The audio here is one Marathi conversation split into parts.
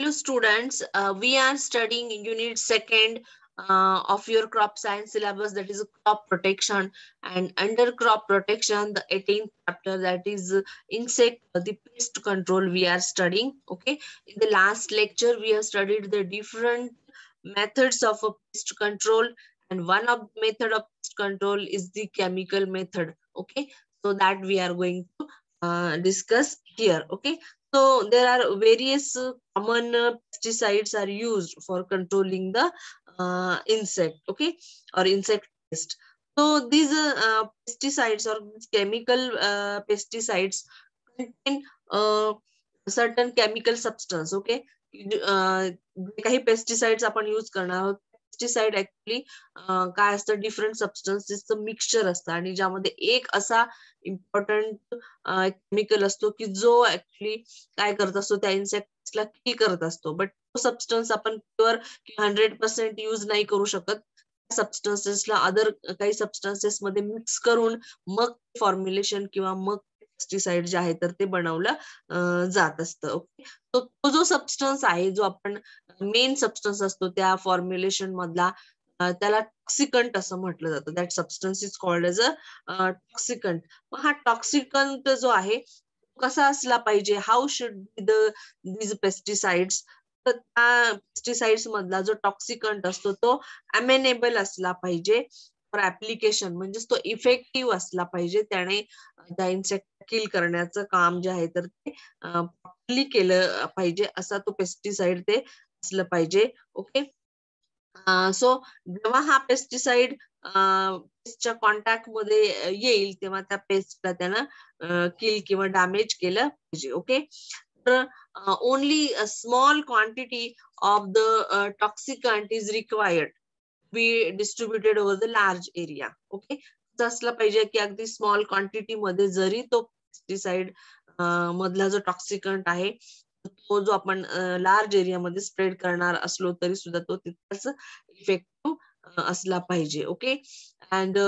Hello students, uh, we are studying unit second uh, of your crop science syllabus that is crop protection. And under crop protection the 18th chapter that is uh, insect uh, the pest control we are studying okay? In the last lecture we have studied the different methods of a pest control. And one of method of pest control is the chemical method okay? So that we are going to uh, discuss here okay so there are various uh, common uh, pesticides are used for controlling the uh, insect, okay, or insect pest. So these uh, pesticides or chemical uh, pesticides contain uh, certain chemical substance, okay. काही पेस्टिसाइड्स आपण यूज करणार आहोत pesticide actually काय असतं डिफरंट सबस्टन्सेसचं मिक्सचर असतं. आणि ज्यामध्ये एक असा इम्पॉर्टंट केमिकल असतो की जो ऍक्च्युली काय करत असतो त्या इन्सेक्टला की करत असतो. बट तो सबस्टन्स आपण प्युअर हंड्रेड पर्सेंट युज नाही करू शकत. सबस्टन्सेसला अदर काही सबस्टन्सेस मध्ये मिक्स करून मग फॉर्म्युलेशन किंवा मग पेस्टिसाइड जे आहे तर ते बनवलं जात असतं. ओके तो जो सबस्टन्स आहे जो आपण मेन सबस्टन्स असतो त्या फॉर्म्युलेशन मधला त्याला टॉक्सिकंट असं म्हटलं जातं. That substance is called as a toxicant मग हा टॉक्सिकंट जो आहे कसा असला पाहिजे? How should be the these pesticides तर त्या पेस्टिसाइड्स मधला जो टॉक्सिकंट असतो तो अमेनेबल असला पाहिजे. फॉर ऍप्लिकेशन म्हणजेच तो इफेक्टिव्ह असला पाहिजे. त्याने त्या इन्सेक्ट किल करण्याचं काम जे आहे तर ते प्रॉपरली केलं पाहिजे. असा तो पेस्टिसाइड ते असलं पाहिजे. ओके सो जेव्हा हा पेस्टिसाइड पेस्टच्या कॉन्टॅक्टमध्ये येईल तेव्हा त्या पेस्टला त्यानं किल किंवा डॅमेज केलं पाहिजे. ओके तर only small quantity of the toxicant is required be distributed over the large area okay असला पाहिजे की अगदी स्मॉल क्वांटिटी मध्ये जरी तो पेस्टिसाइड मधला जो टॉक्सिकंट आहे तो जो आपण लार्ज एरियामध्ये स्प्रेड करणार असलो तरी सुद्धा तो तितकाच इफेक्टिव्ह असला पाहिजे ओके अँड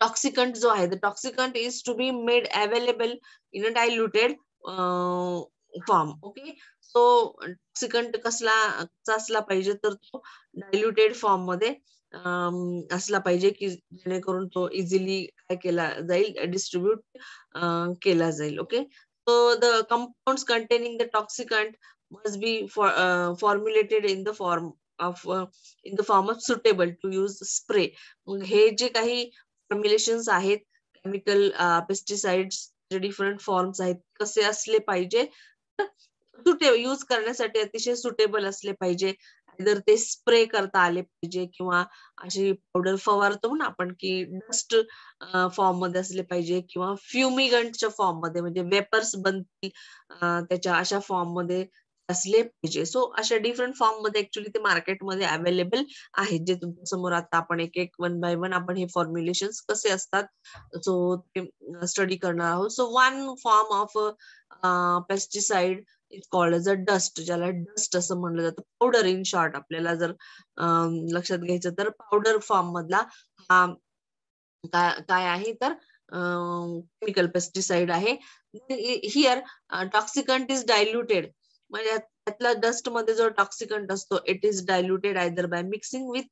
टॉक्सिकंट जो आहे the toxicant is to be made available in a diluted form okay तो टॉक्सिकंट कसला असला पाहिजे तर तो डायल्युटेड फॉर्ममध्ये असला पाहिजे की जेणेकरून तो इझिली काय केला जाईल डिस्ट्रीब्यूट केला जाईल okay so the compound containing the toxicant must be for, uh, formulated in the form of uh, in the form of suitable to use spray. हे जे काही फॉर्म्युलेशन्स आहेत केमिकल पेस्टिसाइड्स जे डिफरंट फॉर्म्स आहेत कसे असले पाहिजे सुटेबल यूज करण्यासाठी अतिशय सुटेबल असले पाहिजे. जर ते स्प्रे करता आले पाहिजे किंवा अशी पावडर फवारतो ना आपण की डस्ट फॉर्ममध्ये असले पाहिजे किंवा फ्युमिगंटच्या फॉर्ममध्ये म्हणजे वेपर्स बनतील त्याच्या अशा फॉर्ममध्ये असले पाहिजे. सो अशा डिफरंट फॉर्ममध्ये ऍक्च्युली ते मार्केटमध्ये अवेलेबल आहेत जे तुमच्यासमोर आता आपण एक एक वन बाय वन आपण हे फॉर्म्युलेशन कसे असतात सो ते स्टडी करणार आहोत. So one form of pesticide is called as a dust ज्याला डस्ट असं म्हणलं जातं. पावडर इन शॉर्ट आपल्याला जर लक्षात घ्यायचं तर पावडर फॉर्म मधला हा काय आहे तर केमिकल पेस्टिसाइड आहे. हिअर टॉक्सिकंट इज डायल्युटेड म्हणजे त्यातला डस्टमध्ये जो टॉक्सिकंट असतो it is diluted either by mixing with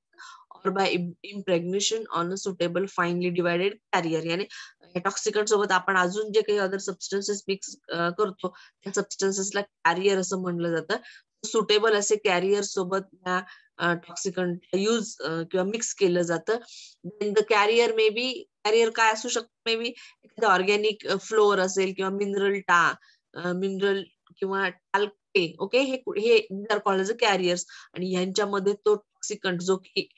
or by impregnation on a suitable finely divided carrier याने टॉक्सिकंट सोबत आपण अजून जे काही अदर सबस्टन्सेस मिक्स करतो त्या सबस्टन्सेसला कॅरियर असं म्हणलं जातं. सुटेबल असे कॅरियर सोबत त्या टॉक्सिकंट युज किंवा मिक्स केलं जातं. The carrier may be carrier काय असू शकतो? मे बी एखादा ऑर्गॅनिक फ्लोअर असेल किंवा मिनरल टा मिनरल किंवा टाल्के ओके हे हे कॉलेज कॅरियर्स आणि यांच्यामध्ये तो टॉक्सिकंट जो की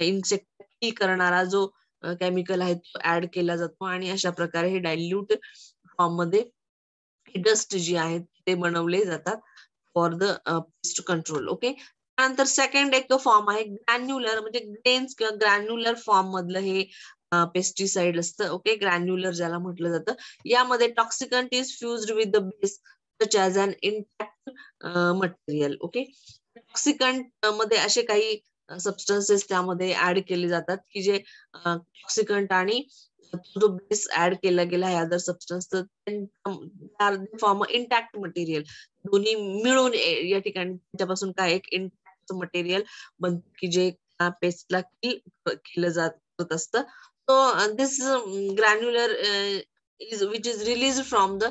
इन्सेक्ट करणारा जो केमिकल आहे तो ऍड केला जातो आणि अशा प्रकारे हे डायल्यूट फॉर्ममध्ये डस्ट जी आहेत ते बनवले जातात for the pest control okay त्यानंतर सेकंड एक फॉर्म आहे ग्रॅन्युलर म्हणजे ग्रेन्स किंवा ग्रॅन्युलर फॉर्म मधलं हे पेस्टिसाइड असतं ओके ग्रॅन्युलर ज्याला म्हटलं जातं. यामध्ये toxicant is fused with the base such as an intact material okay टॉक्सिकंटमध्ये असे काही सबस्टन्सेस त्यामध्ये ऍड केले जातात की जे टॉक्सिकंट आणि जो बेस ऍड केला गेला आहे अदर सबस्टन्स तर फॉर्म इंटॅक्ट मटेरियल दोन्ही मिळून या ठिकाणी त्याच्यापासून काय एक इंटॅक्ट मटेरियल बनत की जे पेस्टला केलं जात असतं. So this granular is which is release from the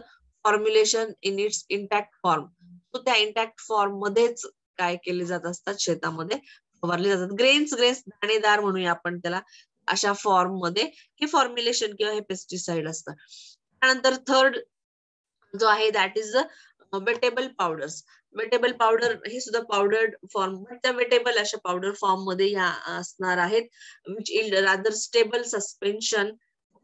formulation in its intact form so त्या इंटॅक्ट फॉर्म मध्येच काय केले जात असतात शेतामध्ये? फवारले जातात. ग्रेन्स ग्रेन्स दाणेदार म्हणूया आपण त्याला अशा फॉर्ममध्ये हे फॉर्म्युलेशन किंवा हे पेस्टिसाइड असतं. त्यानंतर थर्ड जो आहे that is the wettable powders wettable powder हे सुद्धा पावडर फॉर्म त्या वेटेबल अशा पावडर फॉर्ममध्ये ह्या असणार आहेत which yield rather stable suspension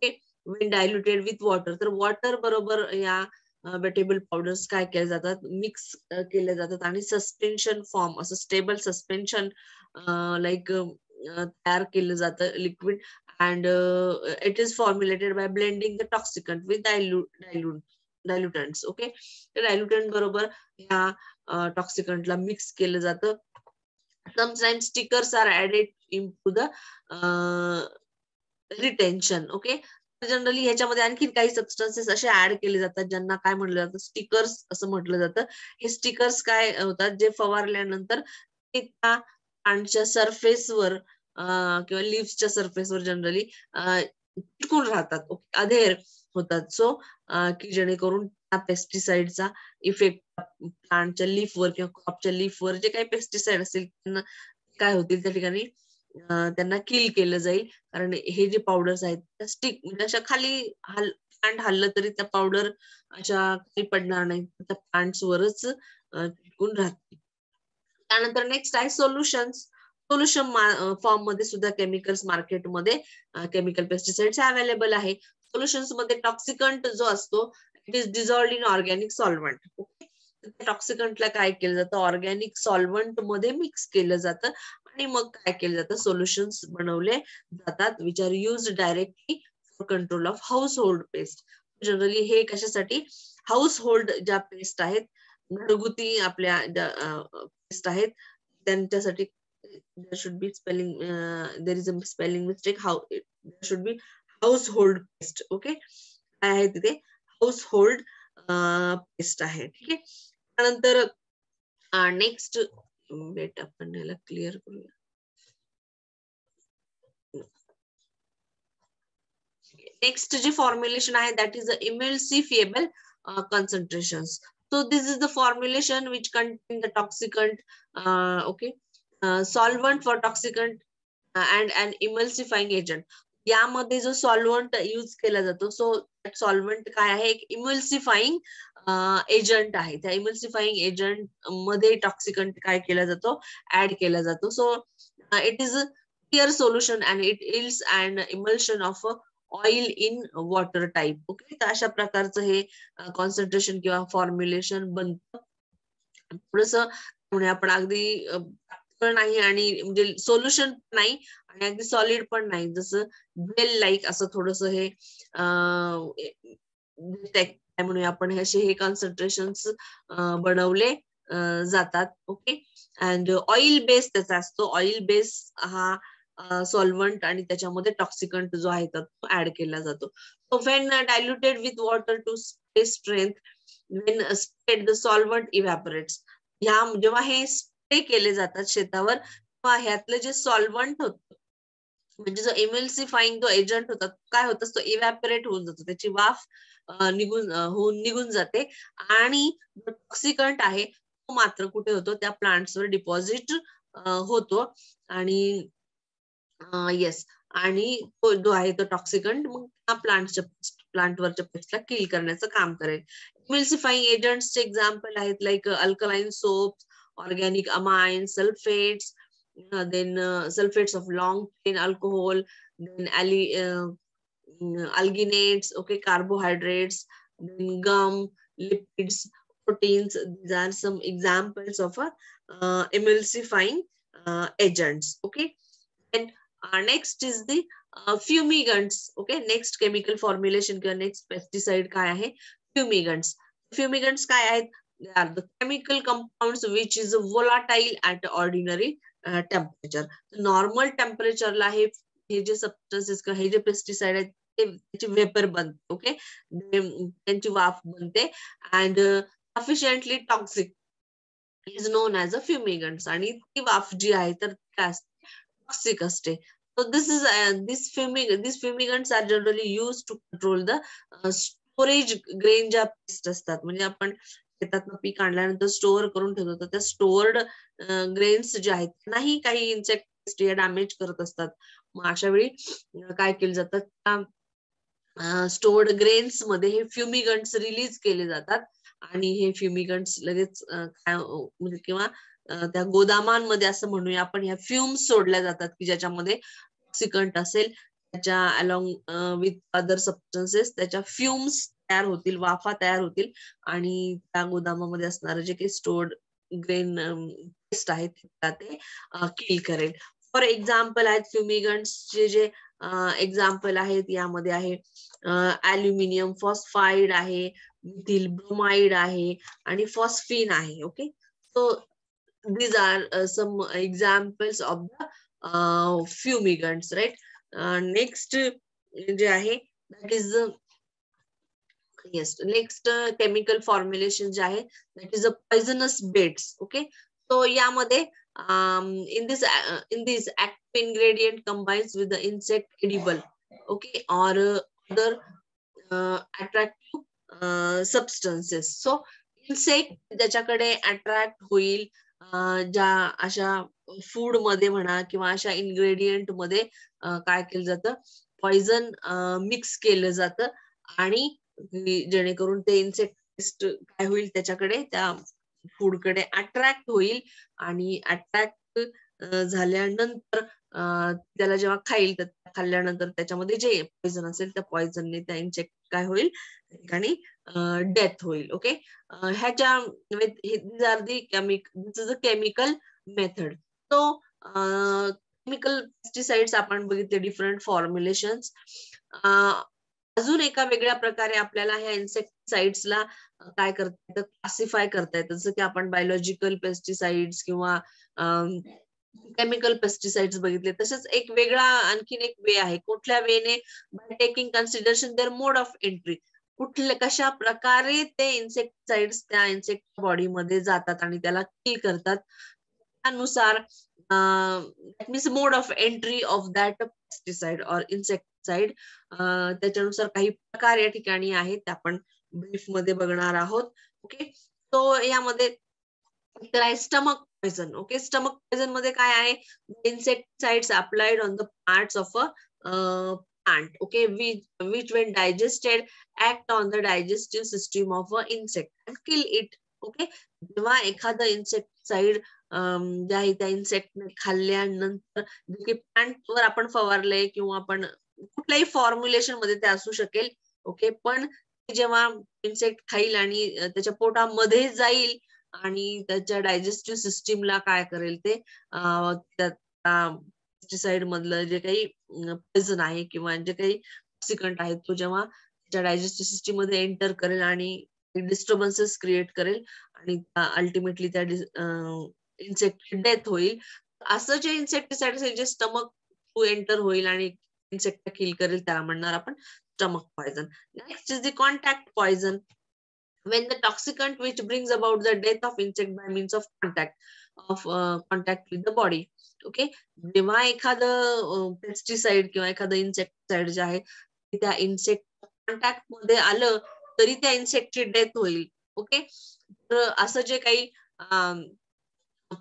when diluted with water तर वॉटर बरोबर या वेटेबल पावडर्स काय केले जातात? मिक्स केले जातात. आणि सस्पेन्शन फॉर्म असं स्टेबल सस्पेन्शन लाईक तयार केलं जातं liquid and it is formulated by blending the toxicant with dilute diluents okay diluent बरोबर ह्या टॉक्सिकंटला मिक्स केलं जातं. Sometime stickers are added in to the retention okay generally ह्याच्यामध्ये आणखी काही सबस्टन्सेस असे ऍड केले जातात ज्यांना काय म्हटलं जातं? स्टिकर्स असं म्हटलं जातं. हे स्टिकर्स काय होतात? जे फवारल्यानंतर ते त्या प्लांटच्या सरफेसवर किंवा लिव्सच्या सरफेसवर जनरली चिटकून राहतात. ओके अधेर होतात. सो की जेणेकरून त्या पेस्टिसाइडचा इफेक्ट प्लांटच्या लीफवर किंवा क्रॉपच्या लीफवर जे काही पेस्टिसाइड असेल त्यांना काय होतील त्या ठिकाणी त्यांना किल केलं जाईल. कारण हे जे पावडर्स आहेत त्या स्टिक म्हणजे अशा खाली हल प्लांट हल्लं तरी त्या पावडर अशा खाली पडणार नाही त्या प्लांट्सवरच चिटकून राहतील. त्यानंतर नेक्स्ट आहे सोल्युशन्स सोल्युशन फॉर्ममध्ये सुद्धा केमिकल्स मार्केटमध्ये केमिकल पेस्टिसाइड्स अवेलेबल आहे. सोल्युशन्समध्ये टॉक्सिकंट जो असतो it is dissolved in organic solvent okay टॉक्सिकंटला काय केलं जातं? ऑर्गॅनिक सॉल्वंटमध्ये मिक्स केलं जातं आणि मग काय केलं जातं? सोल्युशन्स बनवले जातात which are use directly for control of household pest generally हे कशासाठी? हाऊस होल्ड ज्या पेस्ट आहेत घरगुती आपल्या ज्या पेस्ट आहेत त्यांच्यासाठी there should be spelling uh, there is a spelling mistake how there should be household paste okay? काय आहे तिथे? हाऊसहोल्ड पेस्ट आहे ठीक आहे? त्यानंतर नेक्स्ट वेट आपण याला क्लिअर करूया. नेक्स्ट जे फॉर्म्युलेशन आहे that is a emulsifiable concentration so this is the formulation which contain the toxicant uh, okay? Uh, solvent for toxicant uh, and an emulsifying agent. यामध्ये जो सॉल्वंट यूज केला जातो सो सॉल्वंट काय आहे? एक इमल्सिफाईंग एजंट आहे. त्या इमल्सिफाईंग एजंटमध्ये टॉक्सिकंट काय केला जातो? ऍड केला जातो. So it is a clear solution and it yields and emulsion of oil in water type okay तर अशा प्रकारचं हे कॉन्सन्ट्रेशन किंवा फॉर्म्युलेशन बनतं. थोडस म्हणजे आपण अगदी नाही आणि म्हणजे सोल्युशन नाही आणि अगदी सॉलिड पण नाही. जसं जेल लाईक असं थोडस हे काय म्हणूया आपण हे असे हे कॉन्सन्ट्रेशन बनवले जातात ओके अँड ऑइल बेस त्याचा असतो. ऑइल बेस हा सॉल्वंट आणि त्याच्यामध्ये टॉक्सिकंट जो आहे तो ऍड केला जातो. So when diluted with water to strength when spread the solvent evaporates ह्या जेव्हा हे स्प्रे केले जातात शेतावर तेव्हा ह्यातलं जे सॉल्वंट होत म्हणजे जो एमएलसीफाईंग जो एजंट होता काय होत तो इव्हॅपरेट होऊन जातो. त्याची वाफ निघून होऊन निघून जाते. आणि जो टॉक्सिकंट आहे तो मात्र कुठे होतो? त्या प्लांट्सवर डिपॉझिट होतो. आणि येस आणि जो आहे तो टॉक्सिकंट मग त्या प्लांट प्लांट वरच्या पेस्टला किल करण्याचं काम करेल. इम्युल्सिफाईंग एजंट्स चे एक्झाम्पल आहेत like alkaline soap organic amine sulphates then sulphates of long chain alcohol then alginates okay carbohydrates then gum lipids proteins these are some examples of a emulsifying agents okay uh, next is the uh, fumigants okay next chemical formulation किंवा next pesticide काय आहे fumigants fumigants काय आहेत they are the chemical compounds which is volatile at ordinary uh, temperature. Temperature normal टेम्परेचरला हे हे जे सबस्टन्सेस किंवा हे जे पेस्टिसाइड आहेत त्याची वेपर बनते ओके त्यांची वाफ बनते and sufficiently toxic is known as a fumigants आणि ती वाफ जी आहे तर काय असते टॉक्सिक असते So this is uh, this fumig these fumigants are generally used to control the uh, storage grain ज्या पेस्ट असतात म्हणजे आपण शेतातनं पीक आणल्यानंतर स्टोअर करून ठेवतो तर त्या स्टोअर्ड ग्रेन्स uh, जे आहेत त्यांनाही काही इन्सेक्ट या डॅमेज करत असतात. मग अशा वेळी काय केलं जातं? स्टोर्ड ग्रेन्समध्ये हे फ्युमिगंट्स रिलीज केले जातात. आणि हे फ्युमिगंट्स लगेच म्हणजे किंवा त्या गोदामांमध्ये असं म्हणूया आपण ह्या फ्युम्स सोडल्या जातात की ज्याच्यामध्ये ऑक्सिकंट असेल त्याच्या अलॉंग विथ अदर सबस्टन्सेस त्याच्या फ्युम्स तयार होतील वाफा तयार होतील आणि त्या गोदामामध्ये असणारं जे काही स्टोर्ड ग्रेन पेस्ट आहेत ते किल करेल. फॉर एक्झाम्पल आहेत फ्युमिगंट्सचे जे एक्झाम्पल आहेत यामध्ये आहे अल्युमिनियम फॉस्फाईड आहे मिथिल ब्रोमाइड आहे आणि फॉस्फिन आहे okay so these are uh, some examples of the uh, fumigants right uh, next जे आहे that is the yes next uh, chemical formulation जे आहे that is a poisonous baits okay so यामध्ये um, in this uh, in this active ingredient combines with the insect edible okay or uh, other uh, attractive uh, substances so insect त्याच्याकडे attract होईल ज्या अशा फूडमध्ये म्हणा किंवा अशा इन्ग्रेडियंटमध्ये काय केलं जातं? पॉइझन मिक्स केलं जातं आणि जेणेकरून ते इन्सेक्ट काय होईल त्याच्याकडे त्या फूडकडे अट्रॅक्ट होईल आणि अट्रॅक्ट झाल्यानंतर त्याला जेव्हा खाईल तर खाल्ल्यानंतर त्याच्यामध्ये जे पॉइझन असेल त्या पॉइझनने त्या इन्सेक्ट काय होईल? त्या ठिकाणी डेथ होईल ओके ह्याच्या are the chemic chemical method तो केमिकल पेस्टिसाइड्स आपण बघितले डिफरंट फॉर्म्युलेशन्स अजून एका वेगळ्या प्रकारे आपल्याला ह्या इन्सेक्टिसाइड्सला काय करता येतं? क्लासिफाय करता येतं. जसं की आपण बायोलॉजिकल पेस्टिसाइड्स किंवा केमिकल पेस्टिसाइड्स बघितले. तसेच एक वेगळा आणखीन एक वे आहे. कुठल्या वेने by taking consideration their mode of entry कुठल्या कशा प्रकारे ते इन्सेक्टसाइड्स त्या इन्सेक्ट बॉडीमध्ये जातात आणि त्याला किल करतात. त्यानुसार means mode of entry of that pesticide or insecticide त्याच्यानुसार काही प्रकार या ठिकाणी आहेत. ते आपण ब्रीफमध्ये बघणार आहोत. ओके तो यामध्ये तर आहे स्टमक पॉयझन ओके स्टमक पॉयझनमध्ये काय आहे? Insecticides applied on the parts of a plant. Okay? Which which when digested act on the digestive system of a insect and kill it. Okay? जेव्हा एखादं इन्सेक्टिसाइड um, जे आहे त्या इन्सेक्ट खाल्ल्यानंतर जे प्लांट वर आपण फवारलंय किंवा आपण कुठल्याही फॉर्म्युलेशनमध्ये ते असू शकेल. ओके पण जेव्हा इन्सेक्ट खाईल आणि त्याच्या पोटामध्ये जाईल आणि त्याच्या डायजेस्टिव्ह सिस्टीमला काय करेल ते पेस्टिसाइड मधलं जे काही पॉइझन आहे किंवा जे काही सिकंट आहे तो जेव्हा त्याच्या डायजेस्टिव्ह सिस्टीममध्ये एंटर करेल आणि डिस्टर्बन्सेस क्रिएट करेल आणि अल्टिमेटली त्या इन्सेक्ट डेथ होईल असं जे इन्सेक्टिसाइड असेल जे स्टमक थ्रू एंटर होईल आणि इन्सेक्ट किल करेल त्याला म्हणणार आपण stomach poison next is the contact poison When the toxicant which brings about the death of insect by means of contact of uh, contact with the body. Okay जेव्हा एखादं पेस्टिसाइड किंवा एखादं इन्सेक्टिसाइड जे आहे त्या इन्सेक्ट कॉन्टॅक्टमध्ये आलं तरी त्या इन्सेक्टची डेथ होईल ओके तर असं जे काही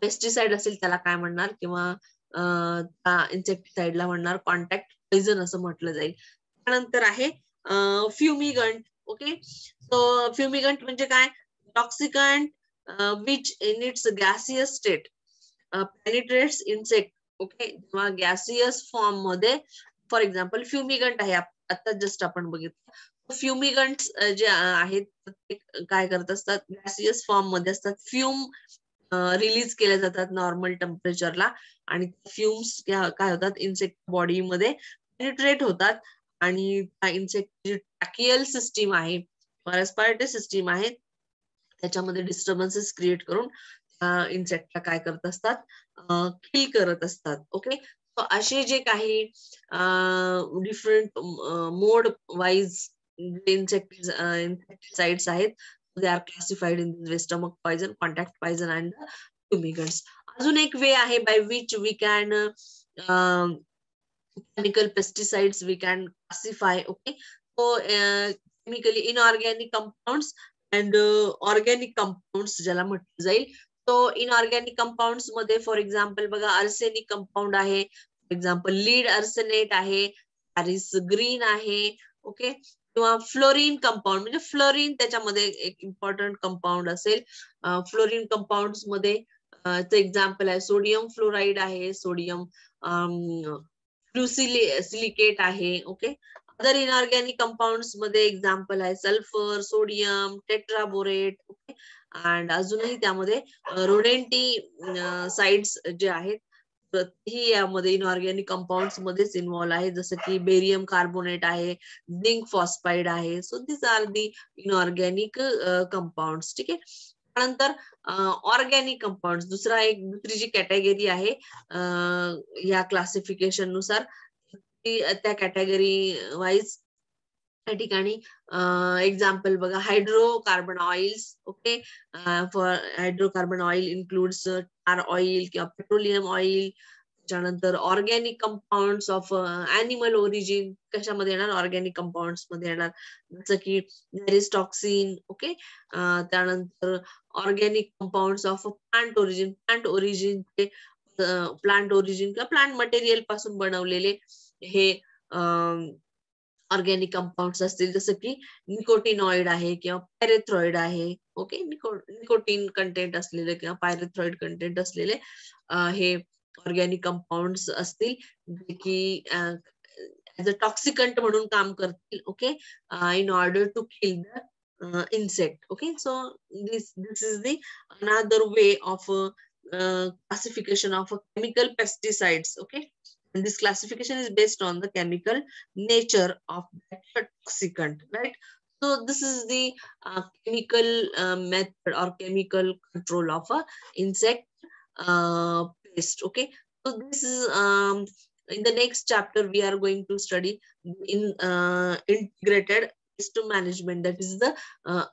पेस्टिसाइड असेल त्याला काय म्हणणार? किंवा त्या इन्सेक्टिसाइडला म्हणणार कॉन्टॅक्ट पॉइझन असं म्हटलं जाईल. त्यानंतर आहे फ्युमिगंट ओके सो फ्युमिगंट म्हणजे काय? Toxicant which in its gaseous state penetrates insect okay जेव्हा गॅसियस फॉर्ममध्ये फॉर एक्झाम्पल फ्युमिगंट आहे आता जस्ट आपण बघितलं. फ्युमिगंट uh, जे uh, आहेत काय करत असतात? गॅसियस फॉर्ममध्ये असतात. फ्युम रिलीज uh, केल्या जातात नॉर्मल टेम्परेचरला आणि फ्युम्स काय होतात? इन्सेक्ट बॉडीमध्ये पेनिट्रेट होतात. आणि त्या इन्सेक्ट टॅकियल सिस्टीम आहे रेस्पायरेटरी सिस्टीम आहे त्याच्यामध्ये डिस्टर्बन्सेस क्रिएट करून इन्सेक्टला काय करत असतात? किल करत असतात. ओके असे जे काही डिफरंट मोड वाईज इन्सेक्टिसाइड्स आहेत they are classified in way stomach poison contact poison and fumigants अजून एक वे आहे by which we can chemical pesticides we can classify okay? So uh, chemically inorganic compounds and uh, organic compounds ज्याला म्हटलं जाईल. तो इनऑर्गॅनिक कंपाऊंडमध्ये फॉर एक्झाम्पल बघा आर्सेनिक कंपाऊंड आहे. फॉर एक्झाम्पल लीड आर्सेनेट आहे. पॅरिस ग्रीन आहे ओके किंवा फ्लोरिन कंपाऊंड म्हणजे फ्लोरिन त्याच्यामध्ये एक इम्पॉर्टंट कंपाऊंड असेल. फ्लोरिन कंपाऊंडमध्ये एक्झाम्पल आहे. सोडियम फ्लोराईड आहे. सोडियम सिलिकेट आहे ओके अदर इनऑर्गॅनिक कंपाऊंडमध्ये एक्झाम्पल आहे sulphur sodium tetraborate okay and अजूनही त्यामध्ये रोडेंटी साइड्स जे आहेत ही यामध्ये इनऑर्गॅनिक कंपाऊंड मध्येच इन्व्हॉल्व आहे. जसं की बेरियम कार्बोनेट आहे झिंक फॉस्फाईड आहे. So this are the inorganic compound ठीक आहे? त्यानंतर ऑर्गॅनिक कंपाऊंड दुसरा एक दुसरी जी कॅटेगरी आहे या क्लासिफिकेशननुसार त्या कॅटेगरी वाईज या ठिकाणी एक्झाम्पल बघा hydrocarbon oils okay for hydrocarbon oil includes tar oil किंवा पेट्रोलियम ऑइल त्याच्यानंतर organic compound of animal origin कशामध्ये येणार? ऑर्गॅनिक कंपाऊंडमध्ये येणार. जसं की टॉक्सिन ओके त्यानंतर organic compound of plant origin plant ओरिजिनचे plant origin किंवा प्लांट मटेरियलपासून बनवलेले हे ऑर्गॅनिक कंपाऊंड असतील. जसं की निकोटिनॉइड आहे किंवा पॅरेथ्रॉइड आहे ओके निकोटीन कंटेंट असलेले किंवा पायरेथ्रॉइड कंटेंट असलेले हे ऑर्गॅनिक कंपाऊंड असतील जे की ऍज अ टॉक्सिकंट म्हणून काम करतील okay in order to kill the insect okay so this this is the another way of classification of chemical pesticides okay and this classification is based on the chemical nature of that toxicant right so this is the uh, chemical uh, method or chemical control of a insect uh, pest okay? So this is um, in the next chapter we are going to study in integrated pest management that is the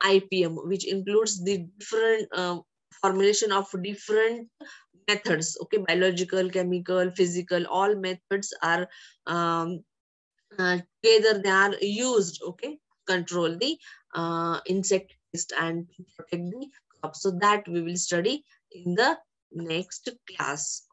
ipm which includes the different formulation of different methods okay? Biological chemical physical all methods are um, uh, together they are used okay? Control the uh, insect pest and protect the crop. So that we will study in the next class